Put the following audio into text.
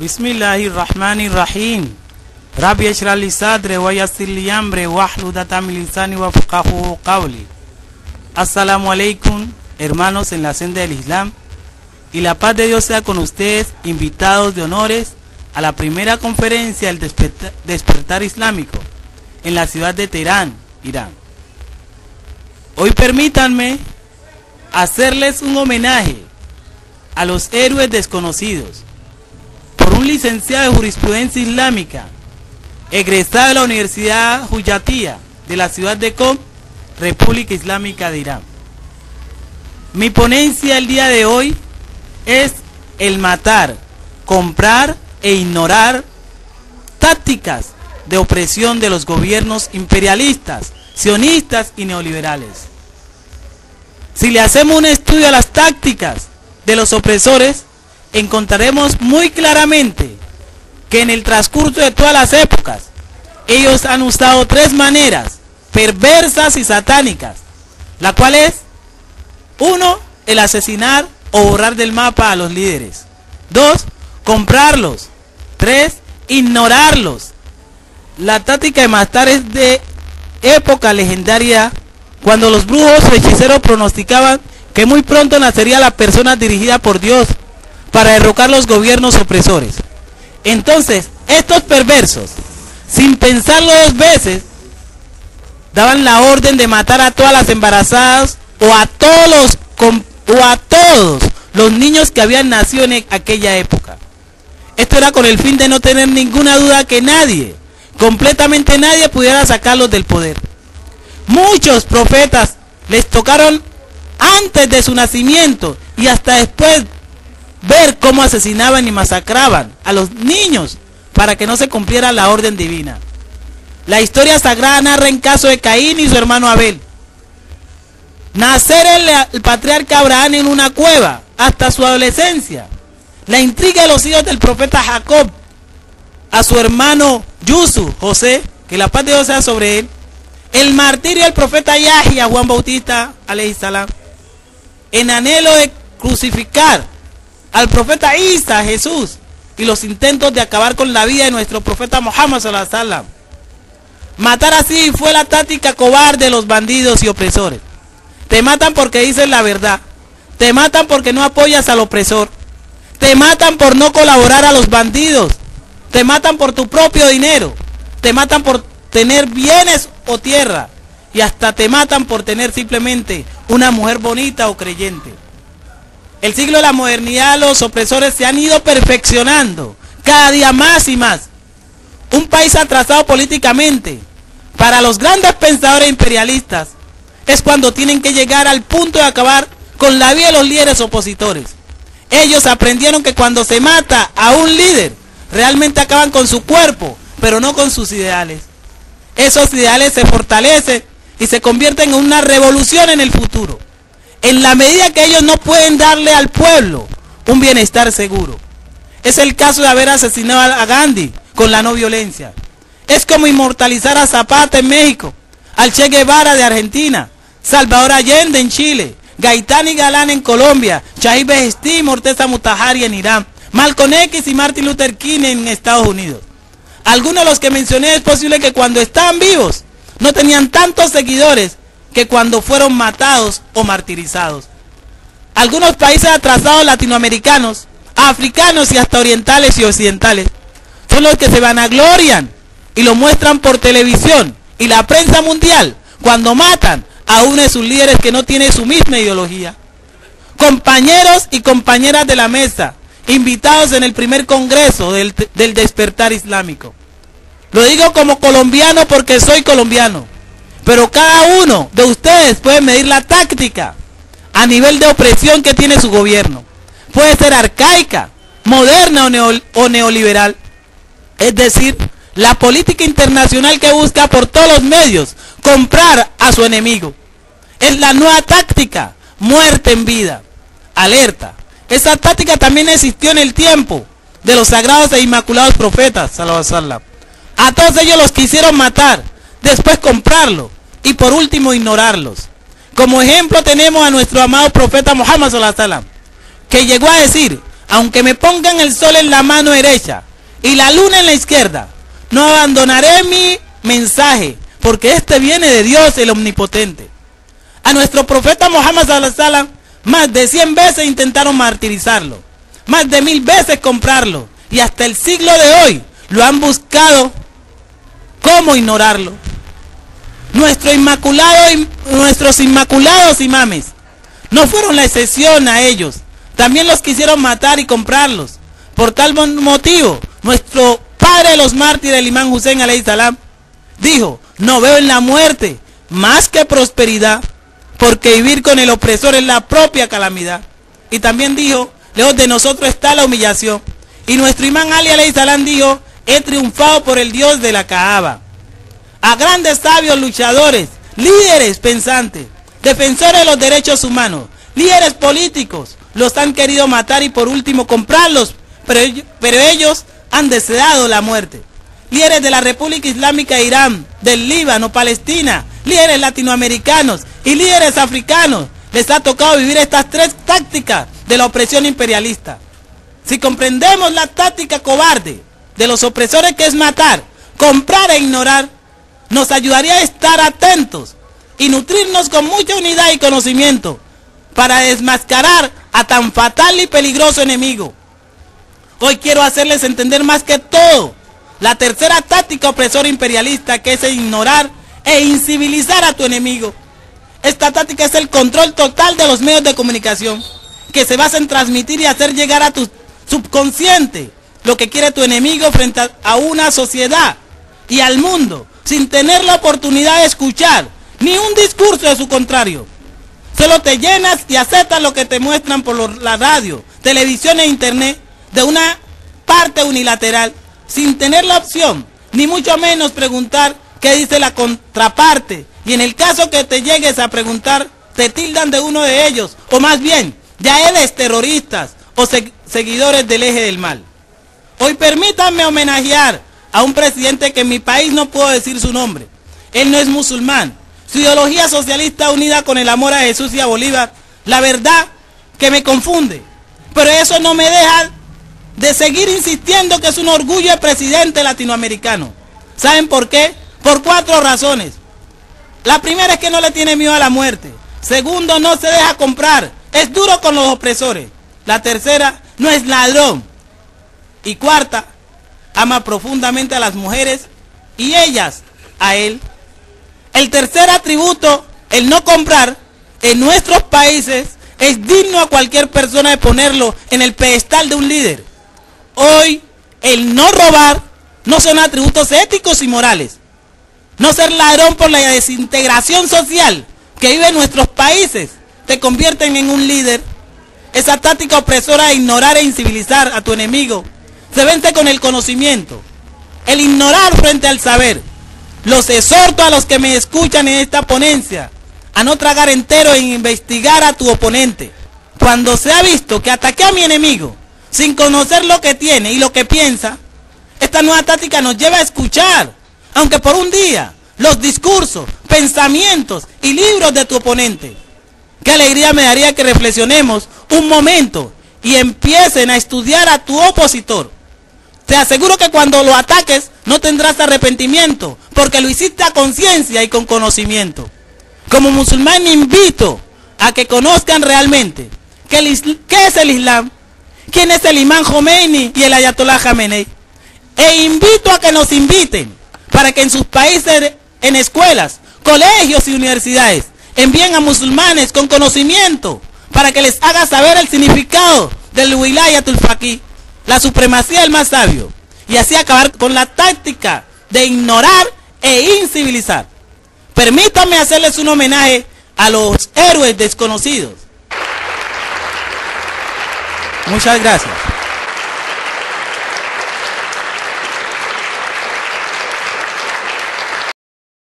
Bismillahirrahmanirrahim. Rabbi Ashrali Sadre wa Yassirli Amre wa Lisani wa Fukahu Qawli. Assalamu alaikum, hermanos en la senda del Islam. Y la paz de Dios sea con ustedes, invitados de honores a la primera conferencia del despertar islámico en la ciudad de Teherán, Irán. Hoy permítanme hacerles un homenaje a los héroes desconocidos por un licenciado de jurisprudencia islámica, egresado de la Universidad Huyatía de la ciudad de Qom, República Islámica de Irán. Mi ponencia el día de hoy es el matar, comprar e ignorar tácticas de opresión de los gobiernos imperialistas, sionistas y neoliberales. Si le hacemos un estudio a las tácticas de los opresores, encontraremos muy claramente que en el transcurso de todas las épocas, ellos han usado tres maneras perversas y satánicas, la cual es, uno, el asesinar o borrar del mapa a los líderes. Dos, comprarlos. Tres, ignorarlos. La táctica de matar es de época legendaria cuando los brujos hechiceros pronosticaban que muy pronto nacería la persona dirigida por Dios para derrocar los gobiernos opresores. Entonces, estos perversos, sin pensarlo dos veces, daban la orden de matar a todas las embarazadas o a todos los, o a todos los niños que habían nacido en aquella época. Esto era con el fin de no tener ninguna duda que nadie, completamente nadie pudiera sacarlos del poder. Muchos profetas les tocaron antes de su nacimiento y hasta después ver cómo asesinaban y masacraban a los niños para que no se cumpliera la orden divina. La historia sagrada narra en caso de Caín y su hermano Abel. Nacer el, patriarca Abraham en una cueva hasta su adolescencia. La intriga de los hijos del profeta Jacob a su hermano Yusu, José, que la paz de Dios sea sobre él. El martirio del profeta Yahya, Juan Bautista, salam. En anhelo de crucificar al profeta Isa, Jesús, y los intentos de acabar con la vida de nuestro profeta Muhammad, sallallahu Matar así fue la táctica cobarde de los bandidos y opresores. Te matan porque dices la verdad. Te matan porque no apoyas al opresor. Te matan por no colaborar a los bandidos. Te matan por tu propio dinero. Te matan por tener bienes o tierra. Y hasta te matan por tener simplemente una mujer bonita o creyente. El siglo de la modernidad, los opresores se han ido perfeccionando cada día más y más. Un país atrasado políticamente, para los grandes pensadores imperialistas, es cuando tienen que llegar al punto de acabar con la vida de los líderes opositores. Ellos aprendieron que cuando se mata a un líder, realmente acaban con su cuerpo, pero no con sus ideales. Esos ideales se fortalecen y se convierten en una revolución en el futuro. En la medida que ellos no pueden darle al pueblo un bienestar seguro. Es el caso de haber asesinado a Gandhi con la no violencia. Es como inmortalizar a Zapata en México, al Che Guevara de Argentina, Salvador Allende en Chile, Gaitán y Galán en Colombia, Shahid Behesti, Morteza Mutahari en Irán, Malcolm X y Martin Luther King en Estados Unidos. Algunos de los que mencioné es posible que cuando estaban vivos no tenían tantos seguidores que cuando fueron matados o martirizados. Algunos países atrasados latinoamericanos, africanos y hasta orientales y occidentales son los que se vanaglorian y lo muestran por televisión y la prensa mundial cuando matan a uno de sus líderes que no tiene su misma ideología. Compañeros y compañeras de la mesa, invitados en el primer congreso del, del despertar islámico. Lo digo como colombiano porque soy colombiano. Pero cada uno de ustedes puede medir la táctica a nivel de opresión que tiene su gobierno. Puede ser arcaica, moderna o, neo, o neoliberal. Es decir, la política internacional que busca por todos los medios comprar a su enemigo. Es la nueva táctica, muerte en vida. Alerta. Esa táctica también existió en el tiempo de los sagrados e inmaculados profetas. A todos ellos los quisieron matar, después comprarlo y por último ignorarlos. Como ejemplo tenemos a nuestro amado profeta Muhammad que llegó a decir, aunque me pongan el sol en la mano derecha y la luna en la izquierda, no abandonaré mi mensaje, porque este viene de Dios el Omnipotente. A nuestro profeta Muhammad sallallahu más de 100 veces intentaron martirizarlo, más de mil veces comprarlo, y hasta el siglo de hoy lo han buscado cómo ignorarlo. Nuestro inmaculado, nuestros inmaculados imames no fueron la excepción a ellos. También los quisieron matar y comprarlos. Por tal motivo, nuestro padre de los mártires, el imán Hussein salam, dijo, no veo en la muerte más que prosperidad, porque vivir con el opresor es la propia calamidad. Y también dijo, lejos de nosotros está la humillación. Y nuestro imán Ali salam dijo, he triunfado por el Dios de la Kaaba a grandes sabios luchadores, líderes pensantes, defensores de los derechos humanos, líderes políticos, los han querido matar y por último comprarlos, pero, ellos han deseado la muerte. Líderes de la República Islámica de Irán, del Líbano, Palestina, líderes latinoamericanos y líderes africanos, les ha tocado vivir estas tres tácticas de la opresión imperialista. Si comprendemos la táctica cobarde de los opresores que es matar, comprar e ignorar, nos ayudaría a estar atentos y nutrirnos con mucha unidad y conocimiento para desmascarar a tan fatal y peligroso enemigo. Hoy quiero hacerles entender más que todo la tercera táctica opresora imperialista que es ignorar e incivilizar a tu enemigo. Esta táctica es el control total de los medios de comunicación que se basa en transmitir y hacer llegar a tu subconsciente lo que quiere tu enemigo frente a una sociedad y al mundo sin tener la oportunidad de escuchar ni un discurso de su contrario. Solo te llenas y aceptas lo que te muestran por la radio, televisión e internet de una parte unilateral, sin tener la opción, ni mucho menos preguntar qué dice la contraparte. Y en el caso que te llegues a preguntar, te tildan de uno de ellos, o más bien, ya eres terroristas o seguidores del eje del mal. Hoy permítanme homenajear a un presidente que en mi país no puedo decir su nombre. Él no es musulmán. Su ideología socialista unida con el amor a Jesús y a Bolívar, la verdad que me confunde. Pero eso no me deja de seguir insistiendo que es un orgullo de presidente latinoamericano. ¿Saben por qué? Por cuatro razones. La primera es que no le tiene miedo a la muerte. Segundo, no se deja comprar. Es duro con los opresores. La tercera, no es ladrón. Y cuarta, ama profundamente a las mujeres y ellas a él. El tercer atributo, el no comprar, en nuestros países es digno a cualquier persona de ponerlo en el pedestal de un líder. Hoy, el no robar no son atributos éticos y morales. No ser ladrón por la desintegración social que vive en nuestros países te convierten en un líder. Esa táctica opresora de ignorar e incivilizar a tu enemigo se vence con el conocimiento, el ignorar frente al saber. Los exhorto a los que me escuchan en esta ponencia a no tragar entero e investigar a tu oponente. Cuando se ha visto que ataqué a mi enemigo sin conocer lo que tiene y lo que piensa, esta nueva táctica nos lleva a escuchar, aunque por un día, los discursos, pensamientos y libros de tu oponente. Qué alegría me daría que reflexionemos un momento y empiecen a estudiar a tu opositor te aseguro que cuando lo ataques no tendrás arrepentimiento, porque lo hiciste a conciencia y con conocimiento. Como musulmán invito a que conozcan realmente qué, es el Islam, quién es el imán Khomeini y el Ayatollah Khamenei. E invito a que nos inviten para que en sus países, en escuelas, colegios y universidades, envíen a musulmanes con conocimiento para que les haga saber el significado del Wilayatul Faqih la supremacía del más sabio y así acabar con la táctica de ignorar e incivilizar. Permítanme hacerles un homenaje a los héroes desconocidos. Muchas gracias.